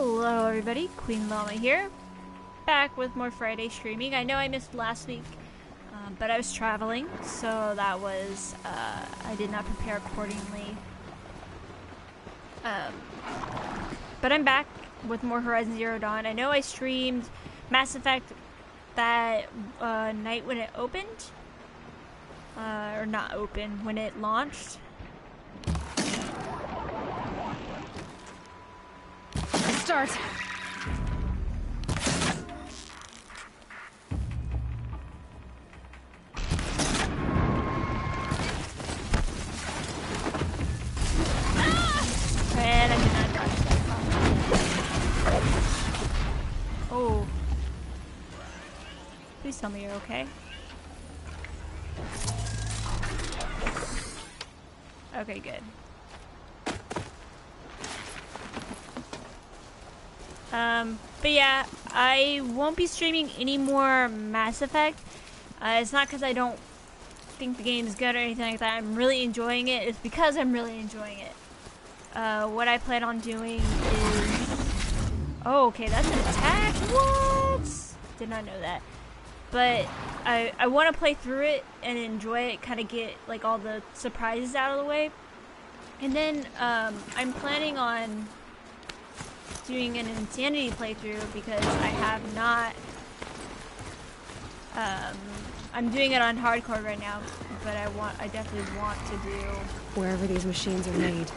Hello everybody, Queen Llama here. Back with more Friday streaming. I know I missed last week, um, but I was traveling, so that was, uh, I did not prepare accordingly. Um, but I'm back with more Horizon Zero Dawn. I know I streamed Mass Effect that uh, night when it opened, uh, or not open, when it launched. Start. And I did not dodge that. Oh. Oh, please tell me you're okay. Okay, good. Um, but yeah, I won't be streaming any more Mass Effect. Uh, it's not because I don't think the game is good or anything like that. I'm really enjoying it. It's because I'm really enjoying it. Uh, what I plan on doing is... Oh, okay, that's an attack? What? Did not know that. But I, I want to play through it and enjoy it, kind of get like all the surprises out of the way. And then um, I'm planning on doing an insanity playthrough because I have not. Um, I'm doing it on hardcore right now, but I want, I definitely want to do. Wherever these machines are made,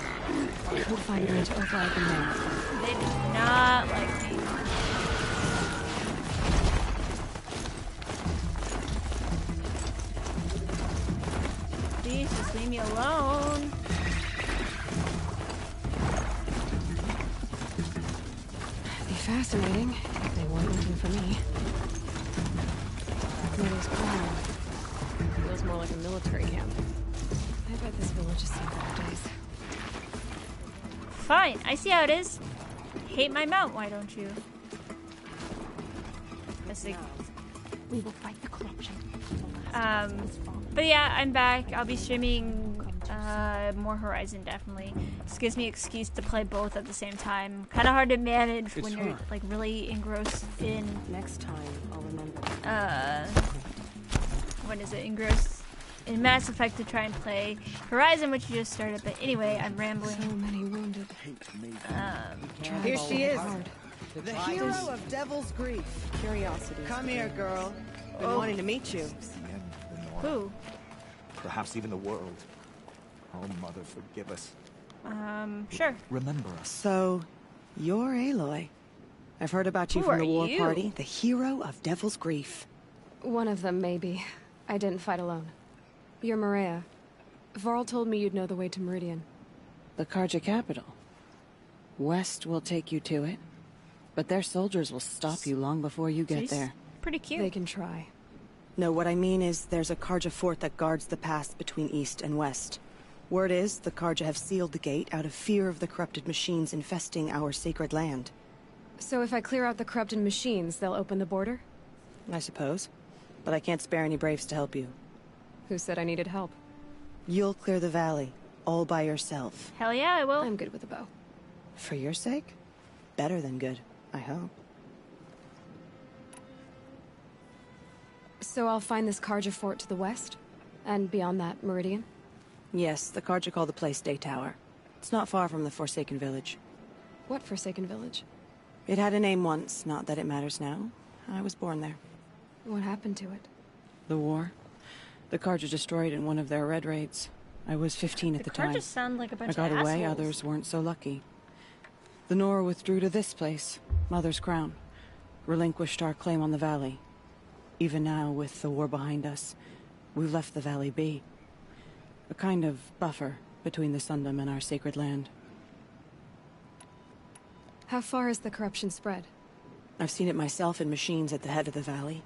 I could find a way to override them there. They do not like me. Please just leave me alone. Fascinating if they weren't looking for me. Meadows Corner. Feels more like a military camp. I bet this village has seen better days. Fine, I see how it is. Hate my mount, why don't you? That's like, We will fight the corruption. um, but yeah, I'm back. I'll be streaming uh, more Horizon definitely. This gives me excuse to play both at the same time. Kind of hard to manage It's when you're like really engrossed in Next time, I'll remember. uh, when is it? Engrossed in Mass Effect to try and play Horizon, which you just started. But anyway, I'm rambling. So many wounded. Um, Here she is, Hard. the hero of Devil's Grief. Curiosity. Come here, girl. Been Oh. wanting to meet you. who? Perhaps even the world. Oh, Mother, forgive us. Um, sure. Remember us. So, you're Aloy. I've heard about you Who from the war you? party. The hero of Devil's Grief. One of them, maybe. I didn't fight alone. You're Maria. Varl told me you'd know the way to Meridian. The Carja capital. West will take you to it. But their soldiers will stop you long before you get She's there. Pretty cute. They can try. No, what I mean is there's a Carja fort that guards the pass between east and west. Word is the Carja have sealed the gate out of fear of the corrupted machines infesting our sacred land. So if I clear out the corrupted machines, they'll open the border? I suppose. But I can't spare any braves to help you. Who said I needed help? You'll clear the valley, all by yourself. Hell yeah, I will. I'm good with a bow. For your sake? Better than good, I hope. So I'll find this Carja fort to the west? And beyond that, Meridian? Yes, the Carja call the place Daytower. It's not far from the Forsaken Village. What Forsaken Village? It had a name once, not that it matters now. I was born there. What happened to it? The war. The Carja destroyed in one of their red raids. I was 15 at the the, car time. just sound like a bunch I got of away, assholes. others weren't so lucky. The Nora withdrew to this place, Mother's Crown. Relinquished our claim on the valley. Even now, with the war behind us, we've left the valley be. A kind of buffer between the Sundom and our sacred land. How far has the corruption spread? I've seen it myself in machines at the head of the valley,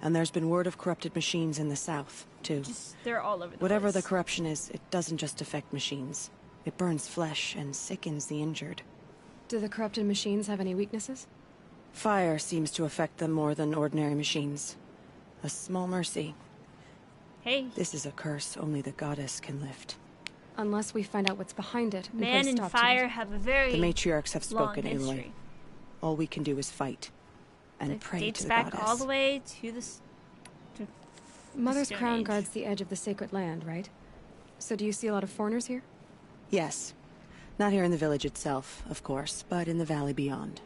and there's been word of corrupted machines in the south, too. Just, they're all over the Whatever the corruption is, it doesn't just affect machines. It burns flesh and sickens the injured. Do the corrupted machines have any weaknesses? Fire seems to affect them more than ordinary machines. A small mercy. Hey, This is a curse only the goddess can lift. Unless we find out what's behind it. and man and stop it. fire have a very The matriarchs have spoken, history. Aloy. all we can do is fight. And It pray dates to the back goddess. all the way to the. To Mother's Stone crown Age. guards the edge of the sacred land, right? So do you see a lot of foreigners here? Yes. Not here in the village itself, of course, but in the valley beyond.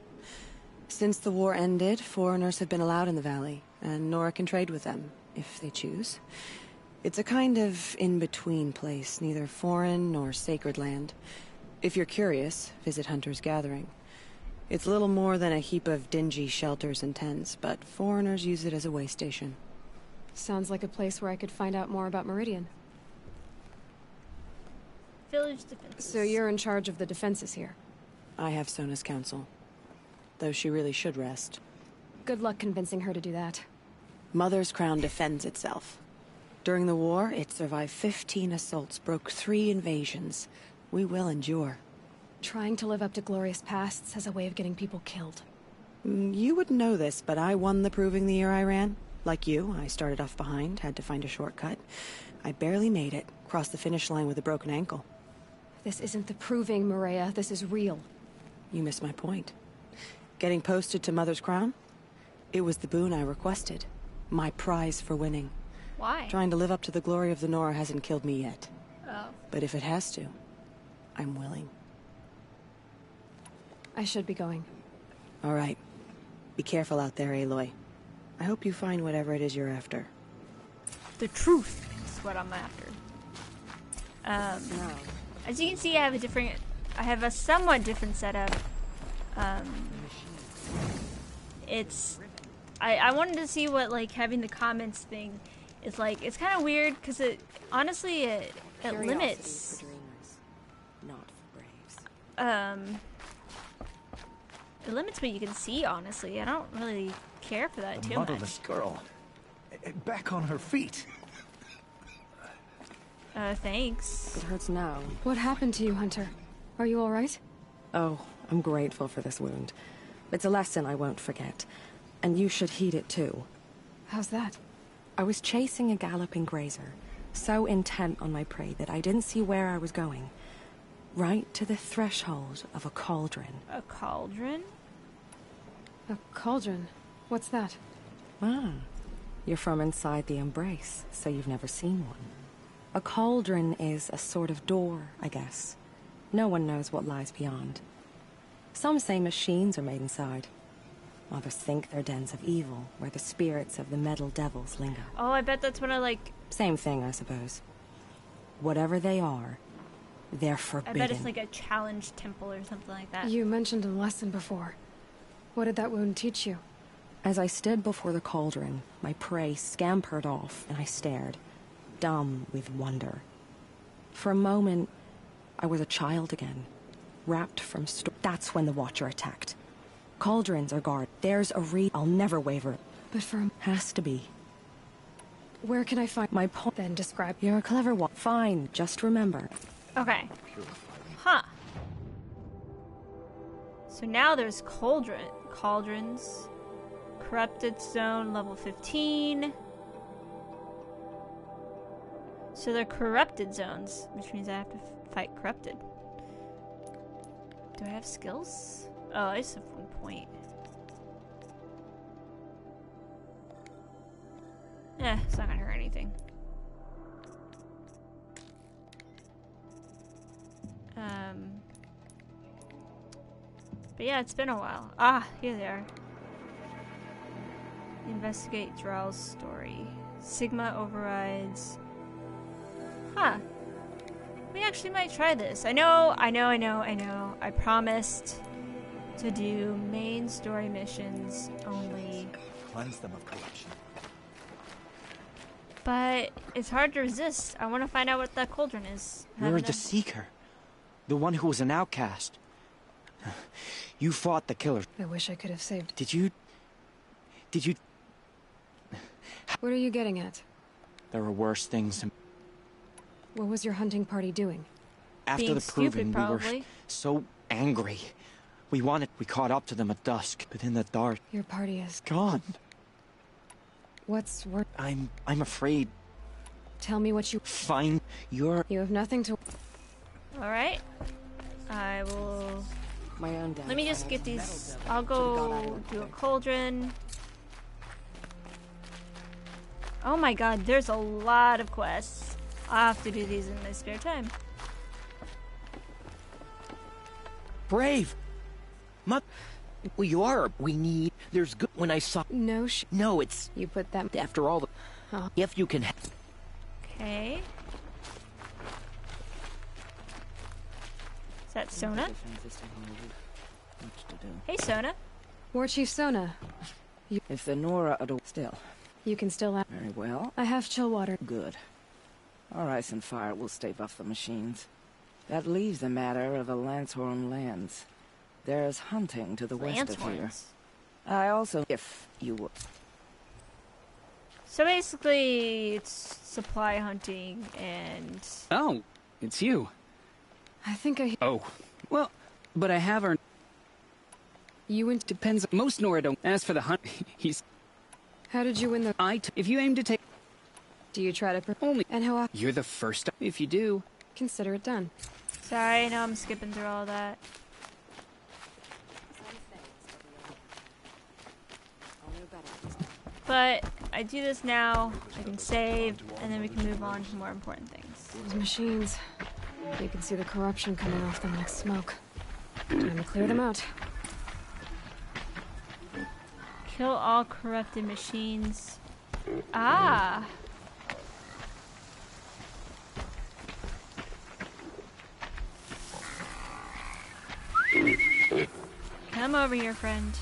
Since the war ended, foreigners have been allowed in the valley, and Nora can trade with them, if they choose. It's a kind of in-between place, neither foreign nor sacred land. If you're curious, visit Hunter's Gathering. It's little more than a heap of dingy shelters and tents, but foreigners use it as a way station. Sounds like a place where I could find out more about Meridian. village defenses. So you're in charge of the defenses here. I have Sona's counsel. Though she really should rest. Good luck convincing her to do that. Mother's Crown defends itself. During the war, it survived 15 assaults, broke three invasions. We will endure. Trying to live up to glorious pasts has a way of getting people killed. Mm, You would know this, but I won the proving the year I ran. Like you, I started off behind, had to find a shortcut. I barely made it, crossed the finish line with a broken ankle. This isn't the proving, Maria. This is real. You missed my point. Getting posted to Mother's Crown? It was the boon I requested. My prize for winning. Why? Trying to live up to the glory of the Nora hasn't killed me yet. Oh. But if it has to, I'm willing. I should be going. All right. Be careful out there, Aloy. I hope you find whatever it is you're after. The truth is what I'm after. Um, as you can see, I have a different, I have a somewhat different setup. Um, it's, I, I wanted to see what like having the comments thing is like. It's kind of weird because it, honestly, it, it limits, not for braves. um, it limits what you can see. Honestly, I don't really care for that The too motherless much. girl. Eh, Back on her feet. Uh, thanks. It hurts now. What happened to you, Hunter? Are you alright? Oh, I'm grateful for this wound. It's a lesson I won't forget. And you should heed it too. How's that? I was chasing a galloping grazer, so intent on my prey that I didn't see where I was going. Right to the threshold of a cauldron. A cauldron. A cauldron. What's that? Ah, you're from inside the embrace, so you've never seen one. A cauldron is a sort of door, I guess. No one knows what lies beyond. Some say machines are made inside. Others think they're dens of evil, where the spirits of the metal devils linger. Oh, I bet that's what I like. Same thing, I suppose. Whatever they are, they're forbidden. I bet it's like a challenge temple or something like that. You mentioned a lesson before. What did that wound teach you? As I stood before the cauldron, my prey scampered off, and I stared, dumb with wonder. For a moment, I was a child again, wrapped from sto- That's when the Watcher attacked. Cauldrons are guard. There's a re- I'll never waver. But for a Has to be. where can I find My po- Then describe. You're a clever one. Fine, just remember. Okay. Huh. So now there's cauldron cauldrons. Corrupted zone level 15. So they're corrupted zones, which means I have to fight corrupted. Do I have skills? Oh, I just have one point. Yeah, it's not gonna hurt anything. Um, but yeah, it's been a while. Ah, here they are. Investigate Drell's story. Sigma overrides. Huh. We actually might try this. I know, I know, I know, I know. I promised to do main story missions only. Cleanse them of corruption. But it's hard to resist. I want to find out what that cauldron is. You're the I- Seeker. The one who was an outcast. You fought the killer. I wish I could have saved. Did you... Did you... What are you getting at? There were worse things. What was your hunting party doing? After Being the stupid, proving, we were so angry. We wanted... We caught up to them at dusk, but in the dark, Your party is. gone. What's work? I'm... I'm afraid. Tell me what you. Find your... You have nothing to. All right. I will My own dad. Let me just get these. I'll go do a cauldron. Oh my god, there's a lot of quests. I'll have to do these in my spare time. Brave! Muck. Well, you are. We need. There's good. When I saw. No sh- No, it's. You put that- After all the. Oh. If you can. ha- Okay. Is that Sona? Much to do. Hey, Sona. War Chief Sona. If the Nora adore still, You can still have- very well. I have chill water. Good. Our ice and fire will stave off the machines. That leaves the matter of the Lancehorn lands. There's hunting to the west Lance of here. horns. I also, if you would. So basically, it's supply hunting and Oh, it's you. I think I. Oh, well, but I have earned. You went. Depends. Most Nora don't. As for the hunt, he's. How did you win the? I. T- if you aim to take Do you try to? Per- only, and how often? you're the first. If you do, Consider it done. sorry, I know I'm skipping through all that. But I do this now. I can save, and then we can move on to more important things. Those machines. You can see the corruption coming off them like smoke. Time to clear them out. Kill all corrupted machines. Ah. Come over here, friend.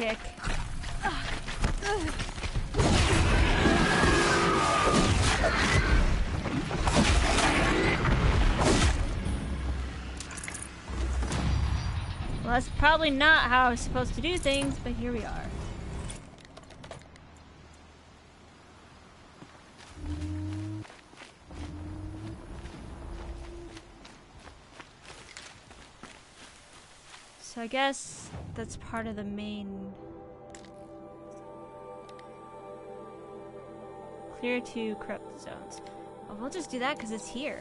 Kick. Well, that's probably not how I was supposed to do things, but here we are. So I guess that's part of the main. Clear two corrupt zones. Well, we'll just do that because it's here.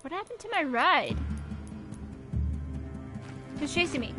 What happened to my ride? Who's chasing me?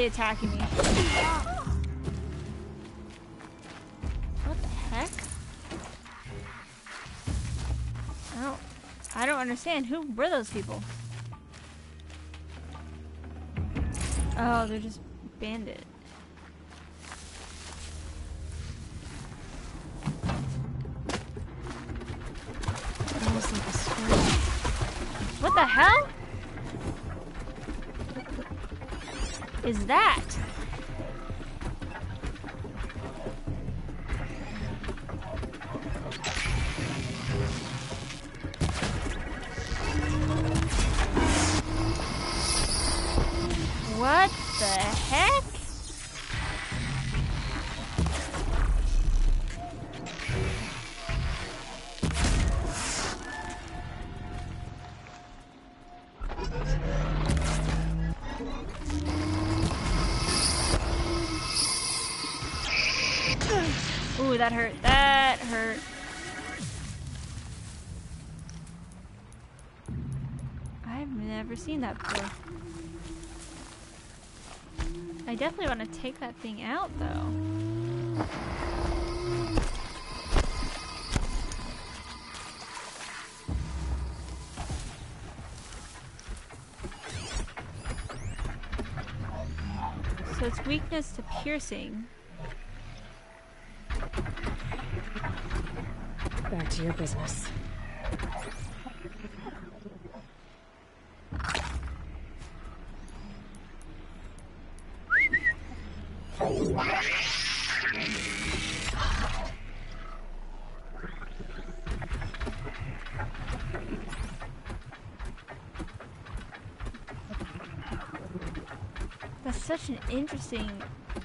Definitely attacking me. What the heck? I don't I don't understand. Who were those people? Oh, they're just bandit. Almost like a squirrel. What the hell? Is that? seen that before. I definitely want to take that thing out, though. So it's weakness to piercing. Back to your business. Interesting.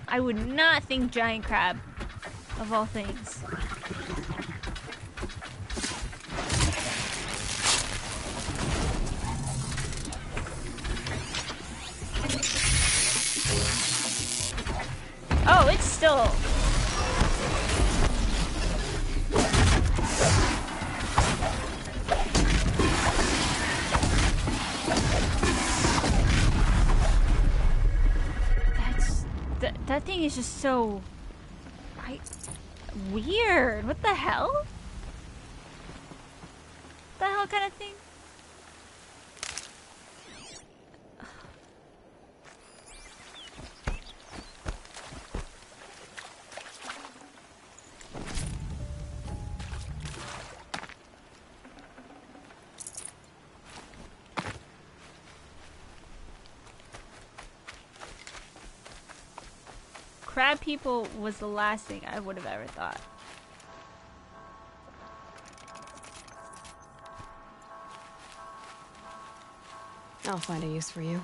I would not think giant crab, of all things. That thing is just so. I. Weird. What the hell? What The hell kind of thing? Crab people was the last thing I would have ever thought. I'll find a use for you.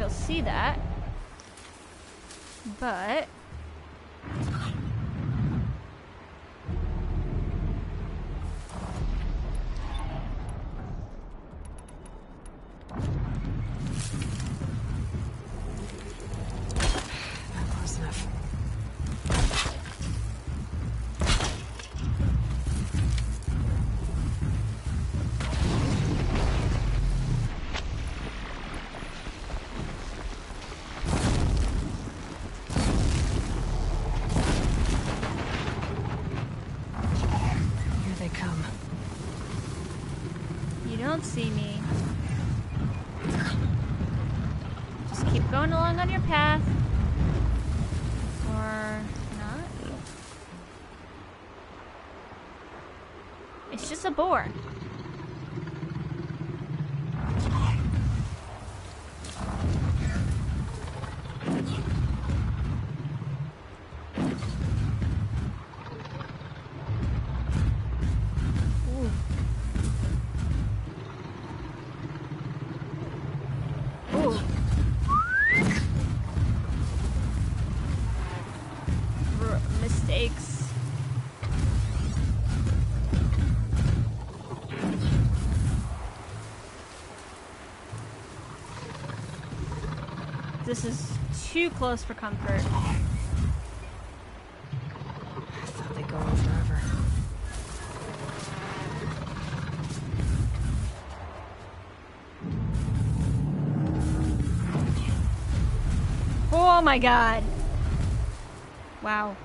You'll see that, but It's This is too close for comfort. I thought they'd go on forever. Oh my god. Wow.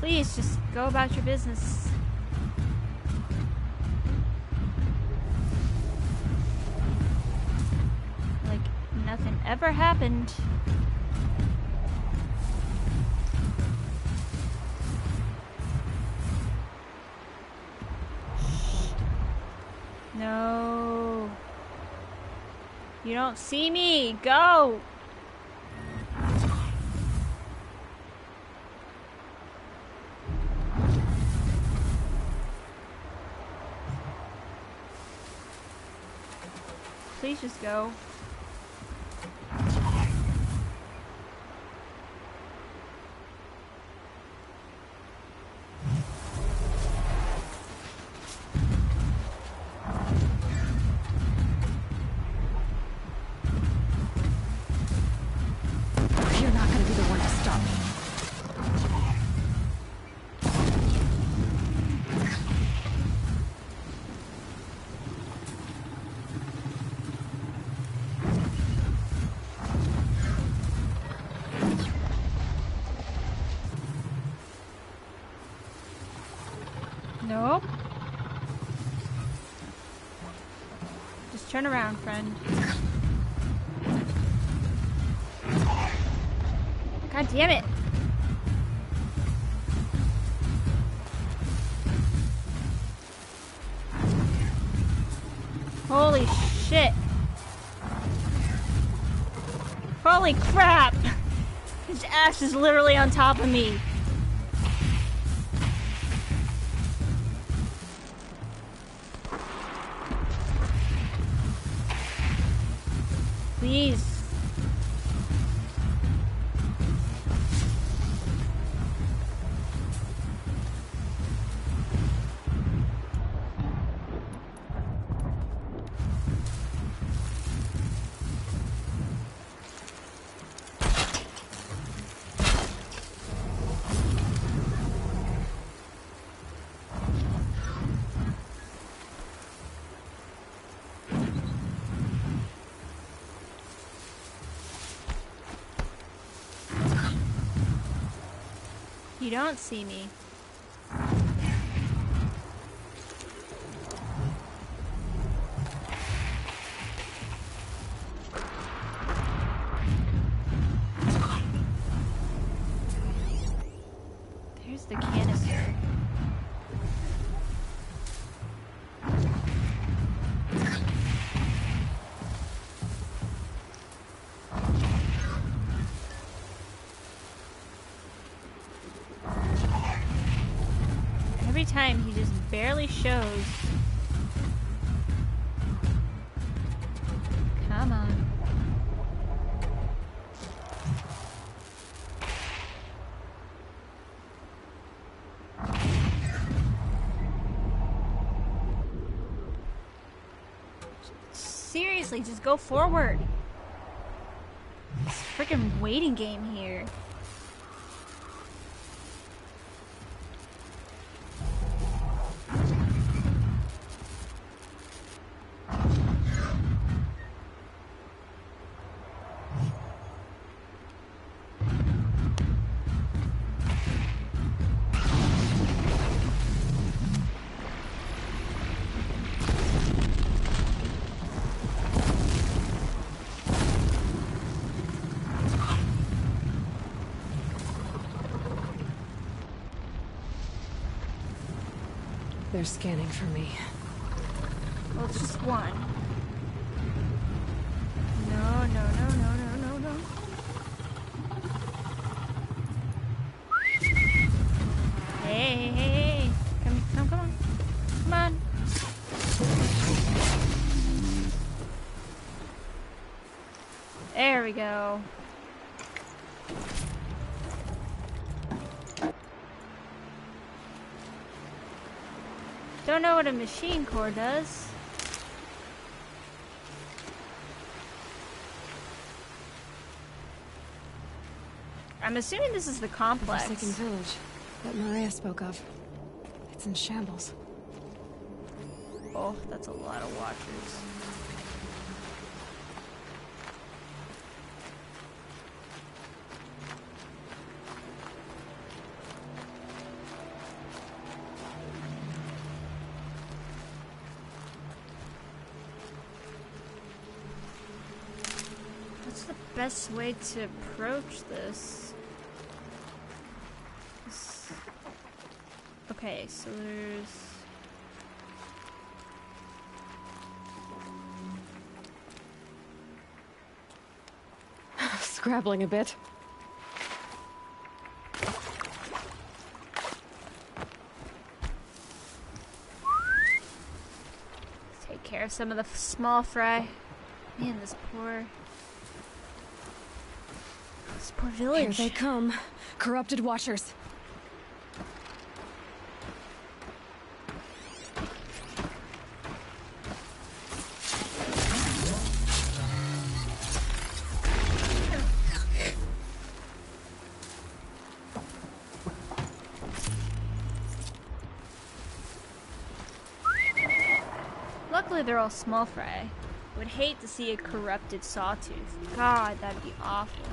Please just go about your business. Happened. No. You don't see me. Go. Please just go. Turn around, friend. God damn it. Holy shit. Holy crap! His ass is literally on top of me. Please. You don't see me. There's the canister. Time he just barely shows. Come on. Seriously, just go forward. This freaking waiting game here. They're scanning for me. Well, it's just one. No, no, no, no, no, no, no. What a machine core does. I'm assuming this is the complex. The. Forsaken village that Maria spoke of. It's in shambles. Oh, that's a lot of watchers. Best way to approach this? Okay, so there's. Scrabbling a bit. Take care of some of the small fry. Man, this poor. Poor Here they come. Corrupted watchers. Luckily, they're all small fry. Would hate to see a corrupted sawtooth. God, that'd be awful.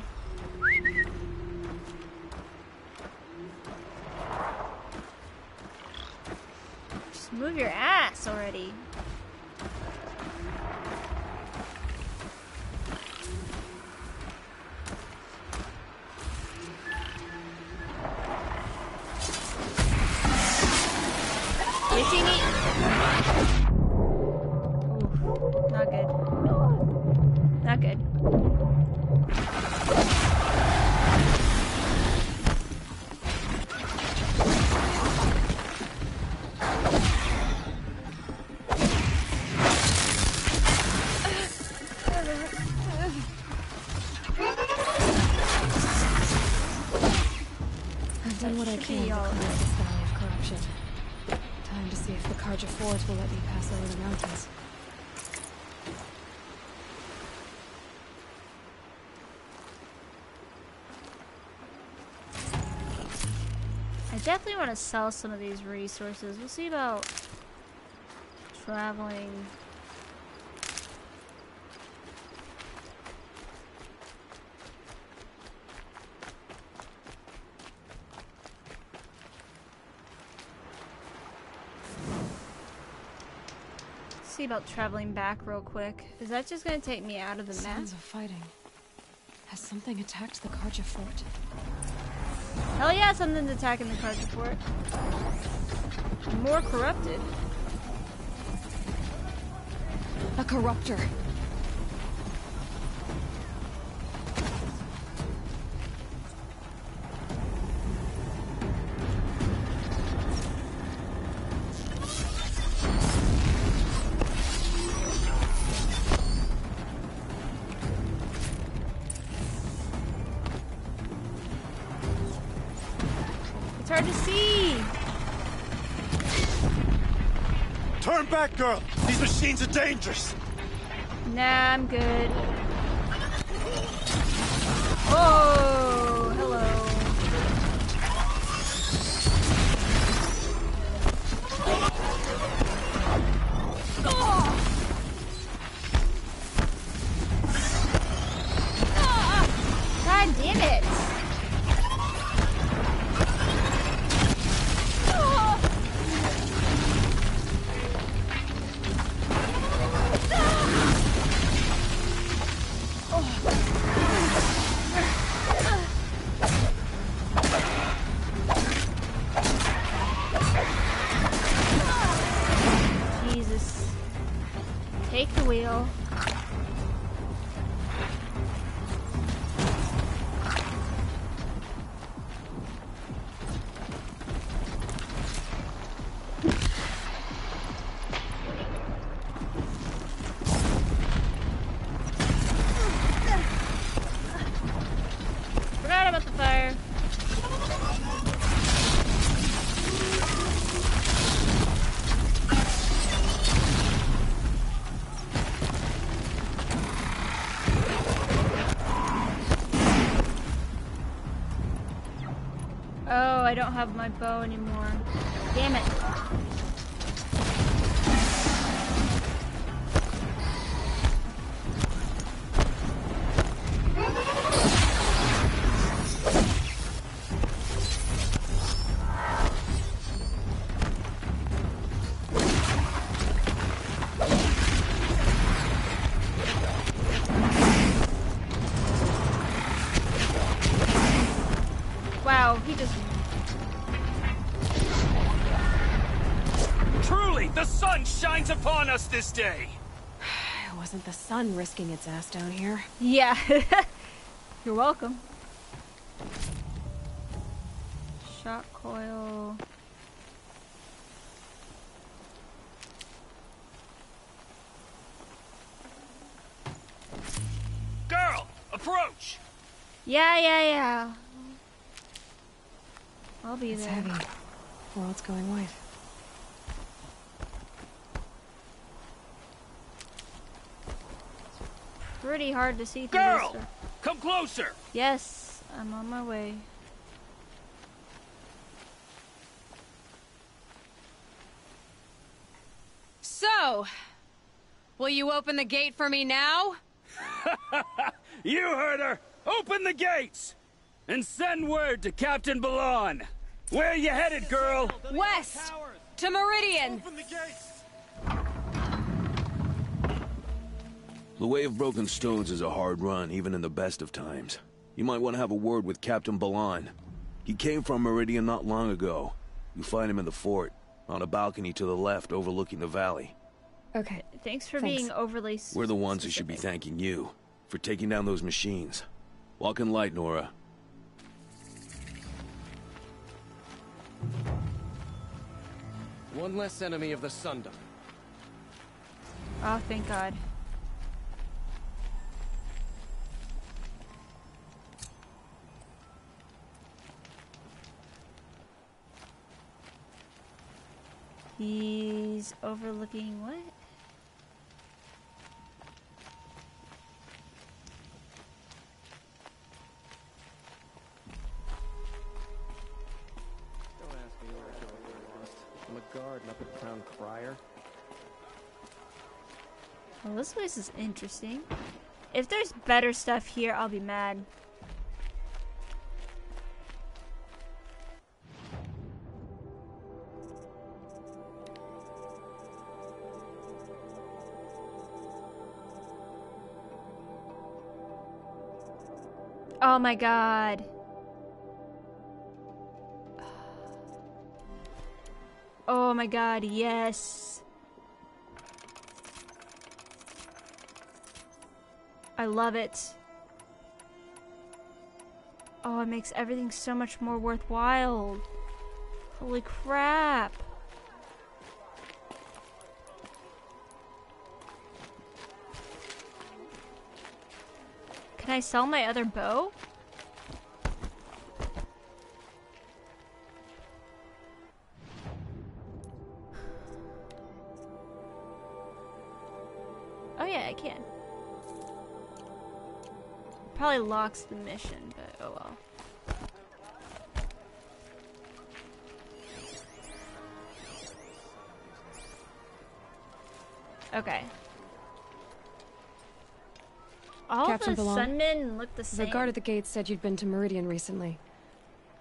Just move your ass already. Cleanse this valley of corruption. Time to see if the Carja Fort will let me pass over the mountains. I definitely want to sell some of these resources. We'll see about traveling. See about traveling back real quick. Is that just gonna take me out of the map? Sounds of fighting. Has something attacked the Carja Fort? Hell yeah, something's attacking the Carja Fort. More corrupted. A corruptor. Back, girl! These machines are dangerous! Nah, I'm good. I don't have my bow anymore. Damn it. This day! It wasn't the sun risking its ass down here. Yeah. You're welcome. Shot coil. Girl, approach! Yeah, yeah, yeah. I'll be It's there. heavy. World's going white. Pretty hard to see through Girl! this stuff. Come closer! Yes, I'm on my way. So, will you open the gate for me now? You heard her! Open the gates! And send word to Captain Balahn! Where you headed, girl? West! To Meridian! The way of broken stones is a hard run, even in the best of times. You might want to have a word with Captain Balahn. He came from Meridian not long ago. You find him in the fort, on a balcony to the left overlooking the valley. Okay. Thanks for Thanks. being overly s- We're the ones who should be thanking you for taking down those machines. Walk in light, Nora. One less enemy of the Sundom. Oh, thank God. He's overlooking what? Don't ask me where I go when I'm lost. I'm a guard, not the crown crier. Well, this place is interesting. If there's better stuff here, I'll be mad. Oh my god. Oh my god, yes. I love it. Oh, it makes everything so much more worthwhile. Holy crap. Can I sell my other bow? Probably locks the mission, but oh well. Okay. All Captain the Balahn, sunmen look the same. The guard at the gate said you'd been to Meridian recently.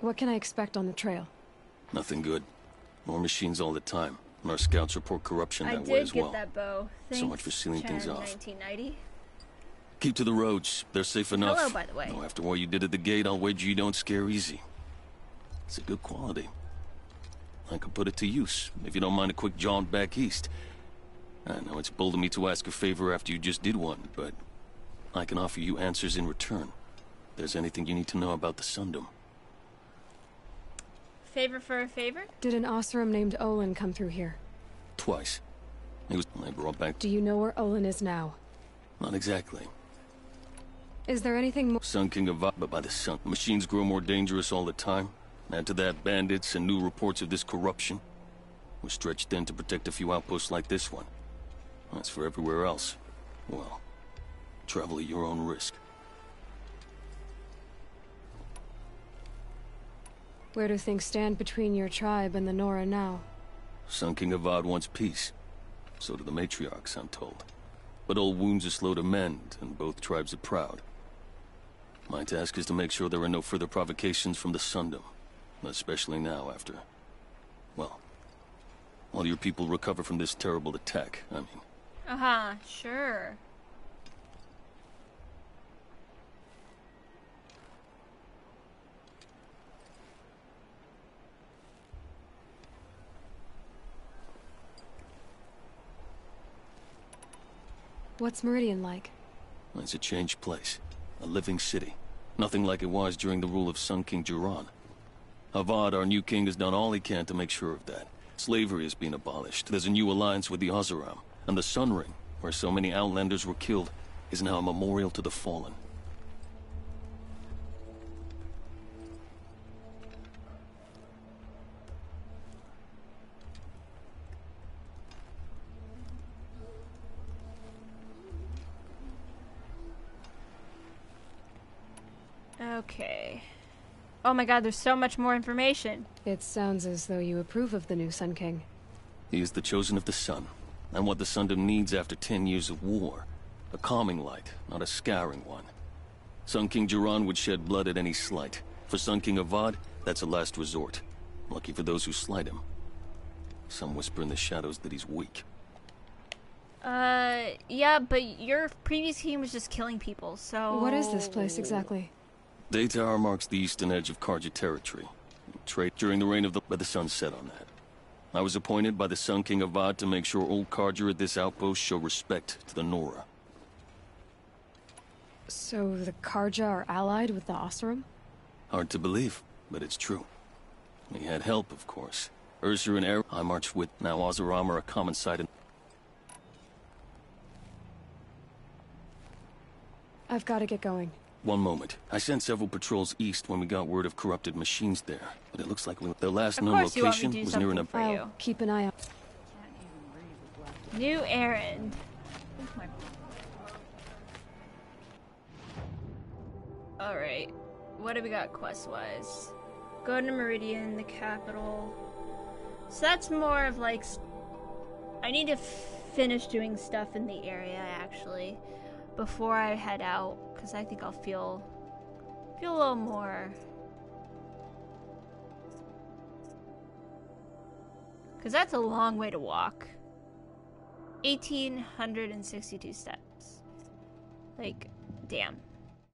What can I expect on the trail? Nothing good. More machines all the time. And our scouts report corruption I that did way as get that bow. So Thanks, much for sealing things off. 1990. Keep to the roads. They're safe enough. Hello, by the way. Though after what you did at the gate, I'll wager you don't scare easy. It's a good quality. I could put it to use, if you don't mind a quick jaunt back east. I know it's bold of me to ask a favor after you just did one, but I can offer you answers in return. If there's anything you need to know about the Sundom. Favor for a favor? Did an Oseram named Olin come through here? Twice. He was I brought back Do you know where Olin is now? not exactly. Is there anything more? Sun King of but by the sun. Machines grow more dangerous all the time. Add to that bandits and new reports of this corruption. We're stretched thin to protect a few outposts like this one. As for everywhere else, well, travel at your own risk. Where do things stand between your tribe and the Nora now? Sun King Avad wants peace. So do the matriarchs, I'm told. But old wounds are slow to mend, and both tribes are proud. My task is to make sure there are no further provocations from the Sundom. Especially now after... Well... While your people recover from this terrible attack, I mean. Uh huh, sure. What's Meridian like? It's a changed place. A living city. Nothing like it was during the rule of Sun King Jiran. Avad, our new king, has done all he can to make sure of that. Slavery has been abolished. There's a new alliance with the Oseram. And the Sun Ring, where so many Outlanders were killed, is now a memorial to the fallen. Oh my god, there's so much more information. It sounds as though you approve of the new Sun King. He is the chosen of the sun, and what the Sundom needs after ten years of war. A calming light, not a scouring one. Sun King Jiran would shed blood at any slight. For Sun King Avad, that's a last resort. Lucky for those who slight him. Some whisper in the shadows that he's weak. Uh, yeah, but your previous king was just killing people, so. What is this place exactly? Daytower marks the eastern edge of Carja territory. Trade during the reign of the... but the sun set on that. I was appointed by the Sun King of Avad to make sure old Carja at this outpost show respect to the Nora. So the Carja are allied with the Oseram? Hard to believe, but it's true. We had help, of course. Ersa and Er I marched with. Now Oseram are a common sight in... I've got to get going. One moment. I sent several patrols east when we got word of corrupted machines there. But it looks like we, their last Of known course you want me location to do was near an... something for I'll keep an eye out. New errand. Alright. What do we got quest wise? Go to Meridian, the capital. So that's more of like. I need to finish doing stuff in the area actually before I head out because I think I'll feel feel a little more. Because that's a long way to walk. 1,862 steps. Like, damn.